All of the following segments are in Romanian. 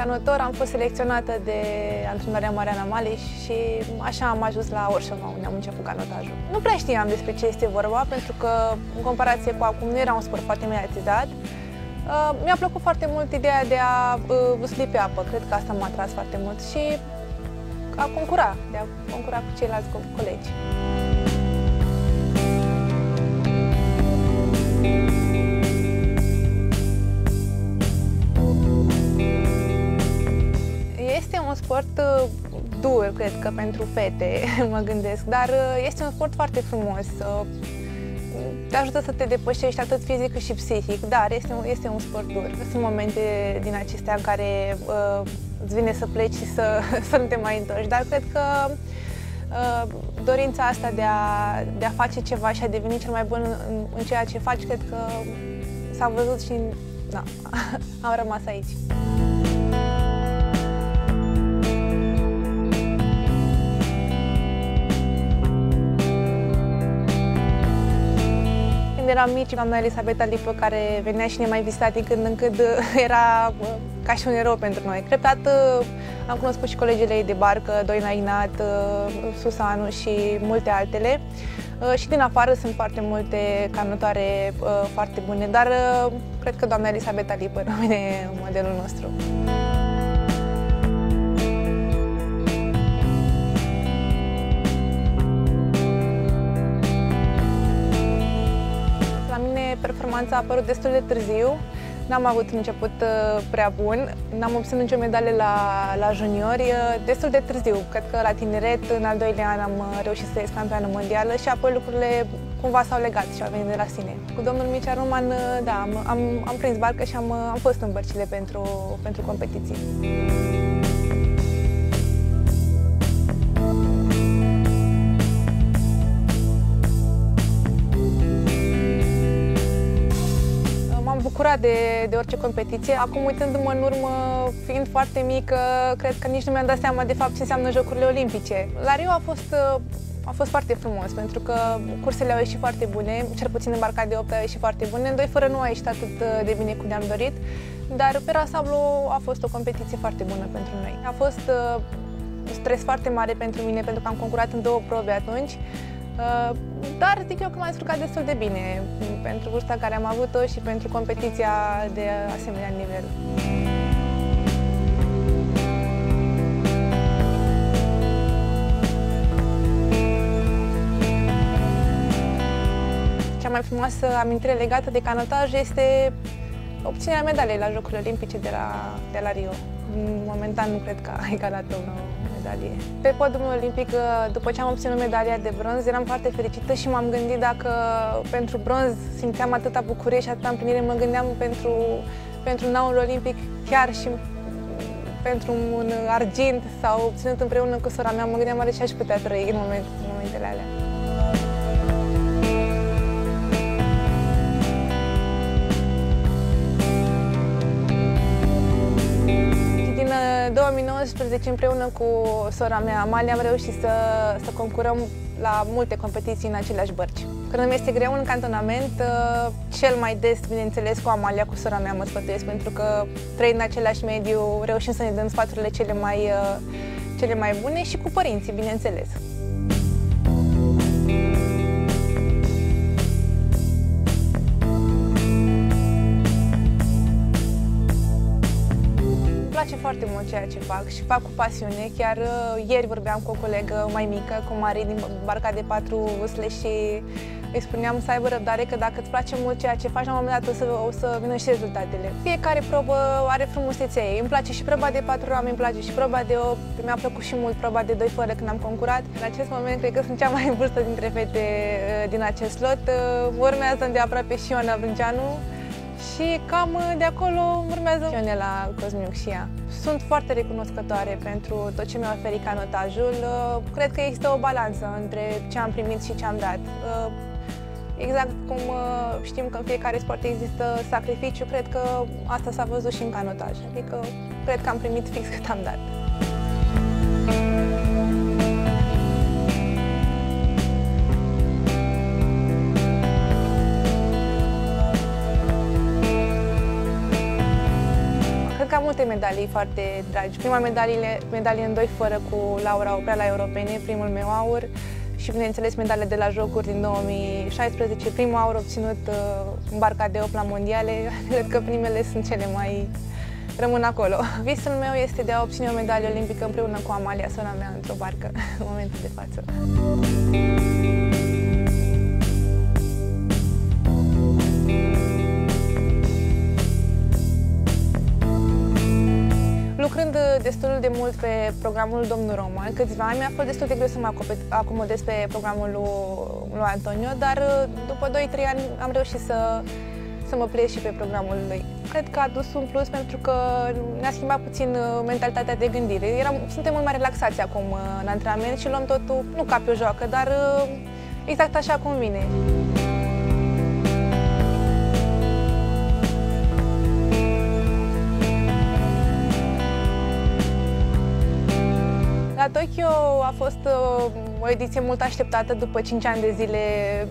canotor am fost selecționată de antrenarea Mariana Maliș și așa am ajuns la Orșova, unde am început canotajul. Nu prea știam despre ce este vorba, pentru că în comparație cu acum nu era un sport foarte mediatizat. Uh, mi-a plăcut foarte mult ideea de a uh, sli pe apă, cred că asta m-a atras foarte mult și a concura, de a concura cu ceilalți colegi. Un sport uh, dur, cred că, pentru fete, mă gândesc, dar uh, este un sport foarte frumos. Uh, te ajută să te depășești atât fizic cât și psihic, dar este un, este un sport dur. Sunt momente din acestea în care uh, îți vine să pleci și să, să nu te mai întorci, dar cred că uh, dorința asta de a, de a face ceva și a deveni cel mai bun în, în ceea ce faci, cred că s-a văzut și na, am rămas aici. Eram mici, doamna Elisabeta Lipă, care venea și ne mai vizita din când în când, era ca și un erou pentru noi. Treptat am cunoscut și colegii ei de barcă, Doina Ignat, Susanu și multe altele. Și din afară sunt foarte multe canotoare foarte bune, dar cred că doamna Elisabeta Lipă rămâne modelul nostru. Performanța a apărut destul de târziu. N-am avut un început uh, prea bun, n-am obținut nicio medalie la, la juniori, uh, destul de târziu. Cred că la tineret, în al doilea an, am uh, reușit să ies campioană mondială și apoi lucrurile cumva s-au legat și au venit de la sine. Cu domnul Mircea Roman, da, am, am, am prins barcă și am, am fost în bărcile pentru, pentru competiții. Bucurat de, de orice competiție. Acum, uitându-mă în urmă, fiind foarte mică, cred că nici nu mi-am dat seama de fapt ce înseamnă Jocurile Olimpice. La Rio a fost, a fost foarte frumos, pentru că cursele au ieșit foarte bune, cel puțin în barca de 8 au ieșit foarte bune. În doi fără nu a ieșit atât de bine cum ne-am dorit, dar pe Rasablu a fost o competiție foarte bună pentru noi. A fost uh, stres foarte mare pentru mine, pentru că am concurat în două probe atunci. Uh, dar zic eu că m-am descurcat destul de bine pentru vârsta care am avut-o și pentru competiția de asemenea nivel. Cea mai frumoasă amintire legată de canotaj este obținerea medalei la Jocurile Olimpice de la, de la Rio. Momentan nu cred că a egalat o medalie. Pe podiumul olimpic, după ce am obținut medalia de bronz, eram foarte fericită și m-am gândit dacă pentru bronz simțeam atâta bucurie și atâta împlinire, mă gândeam pentru, pentru naul olimpic chiar și pentru un argint sau obținut împreună cu sora mea, mă gândeam oare ce aș putea trăi în, moment, în momentele alea. 2019, împreună cu sora mea, Amalia, am reușit să, să concurăm la multe competiții în aceleași bărci. Când îmi este greu în cantonament, uh, cel mai des, bineînțeles, cu Amalia, cu sora mea mă sfătuiesc, pentru că trăind în același mediu, reușim să ne dăm sfaturile cele mai, uh, cele mai bune și cu părinții, bineînțeles. Place foarte mult ceea ce fac și fac cu pasiune. Chiar uh, ieri vorbeam cu o colegă mai mică, cu Mari, din barca de patru usle și îi spuneam să aibă răbdare că dacă îți place mult ceea ce faci, la un moment dat o să, o să vină și rezultatele. Fiecare probă are frumusețea ei. Îmi place și proba de patru rame, îmi place și proba de 8, mi-a plăcut și mult proba de 2 fără când am concurat. În acest moment cred că sunt cea mai vârstă dintre fete uh, din acest lot. Uh, urmează de aproape și Ioana Brânceanu și cam de acolo urmează Ionela Cosmiuc și ea. Sunt foarte recunoscătoare pentru tot ce mi-a oferit canotajul. Cred că există o balanță între ce am primit și ce am dat. Exact cum știm că în fiecare sport există sacrificiu, cred că asta s-a văzut și în canotaj. Adică cred că am primit fix cât am dat. Multe medalii foarte dragi. Prima medalie, medalie în doi fără cu Laura Oprea la Europene, primul meu aur și, bineînțeles, medale de la Jocuri din 2016. Primul aur obținut uh, în barca de 8 la mondiale. Cred că primele sunt cele mai rămân acolo. Visul meu este de a obține o medalie olimpică împreună cu Amalia, sora mea, într-o barcă, în momentul de față. Lucrând destul de mult pe programul Domnul Roman, câțiva ani mi-a fost destul de greu să mă acomodez pe programul lui, lui Antonio, dar după 2-3 ani am reușit să să mă plec și pe programul lui. Cred că a adus un plus pentru că ne-a schimbat puțin uh, mentalitatea de gândire. Eram, suntem mult mai relaxați acum uh, în antrenament și luăm totul, nu ca pe o joacă, dar uh, exact așa cum vine. La Tokyo a fost o ediție mult așteptată după 5 ani de zile,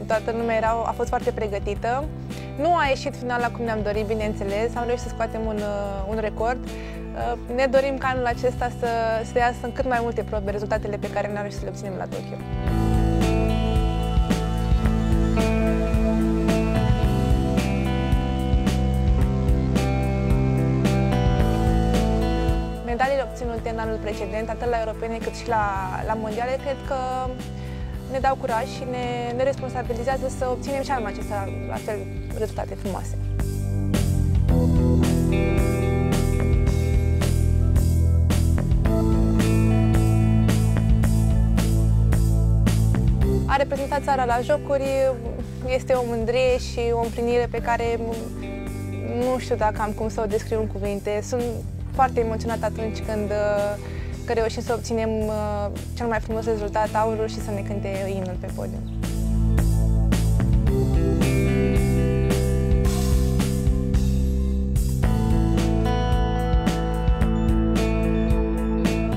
toată lumea era, a fost foarte pregătită. Nu a ieșit finala cum ne-am dorit, bineînțeles, am reușit să scoatem un, uh, un record. Uh, ne dorim ca anul acesta să, să iasă în cât mai multe probe rezultatele pe care ne-am reușit să le obținem la Tokyo. Medaliile obținute în anul precedent, atât la europene cât și la, la mondiale, cred că ne dau curaj și ne, ne responsabilizează să obținem și anul acesta astfel rezultate frumoase. A reprezentat țara la jocuri este o mândrie și o împlinire pe care nu știu dacă am cum să o descriu în cuvinte. Sunt foarte emoționată atunci când că reușim să obținem uh, cel mai frumos rezultat, aurul și să ne cânte imnul pe podium.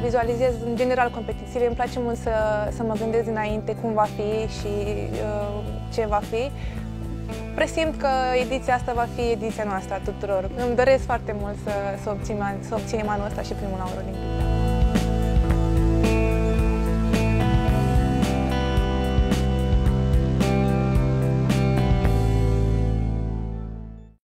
Vizualizez în general competițiile, îmi place mult să, să mă gândesc dinainte cum va fi și uh, ce va fi. Presimt că ediția asta va fi ediția noastră a tuturor. Îmi doresc foarte mult să, să, obținem, să obținem anul ăsta și primul aur olimpic.